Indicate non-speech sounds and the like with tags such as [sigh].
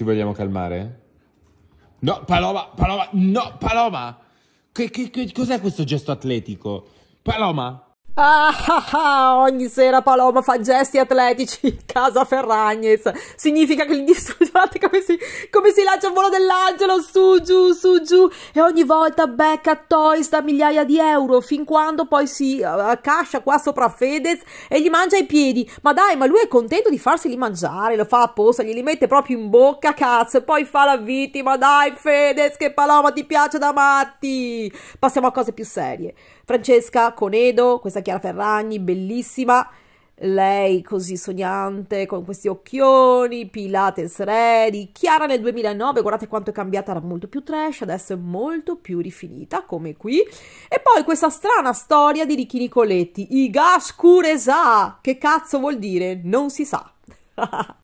Ci vogliamo calmare? No, Paloma, Paloma, no, Paloma! Che, che, che, cos'è questo gesto atletico? Paloma! Ah, ah, ah, ogni sera Paloma fa gesti atletici casa Ferragnez. Significa che gli distruggete come si, come si lancia il volo dell'angelo su giù, su giù. E ogni volta becca toys da migliaia di euro. Fin quando poi si uh, accascia qua sopra Fedez e gli mangia i piedi. Ma dai, ma lui è contento di farseli mangiare. Lo fa apposta, glieli mette proprio in bocca, cazzo. E poi fa la vittima. Dai, Fedez, che Paloma ti piace da matti. Passiamo a cose più serie. Francesca Conedo, questa Chiara Ferragni, bellissima. Lei così sognante, con questi occhioni, Pilates ready. Chiara nel 2009, guardate quanto è cambiata, era molto più trash, adesso è molto più rifinita, come qui. E poi questa strana storia di Ricchi Nicoletti, i gas curesa. Che cazzo vuol dire? Non si sa. [laughs]